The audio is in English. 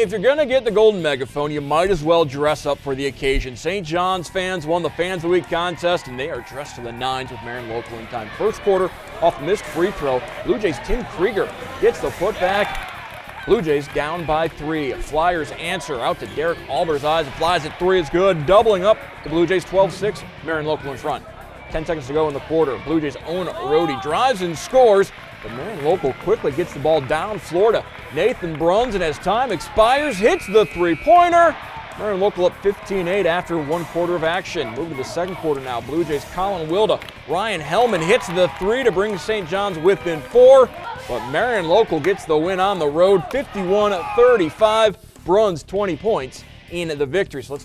If you're going to get the Golden Megaphone, you might as well dress up for the occasion. St. John's fans won the Fans of the Week contest, and they are dressed to the nines with Marion Local in time. First quarter, off missed free throw, Blue Jays' Tim Krieger gets the putback. Blue Jays down by three. Flyers answer out to Derek Alberzeyes. Flies at three. It's good. Doubling up the Blue Jays 12 6. Marion Local in front. 10 seconds to go in the quarter. Blue Jays' own Rhodey drives and scores. But Marion Local quickly gets the ball down Florida. Nathan Bruns, and as time expires, hits the three pointer. Marion Local up 15 8 after one quarter of action. Move to the second quarter now. Blue Jays' Colin Wilda. Ryan Hellman hits the three to bring St. John's within four. But Marion Local gets the win on the road 51 35. Bruns 20 points in the victory. So let's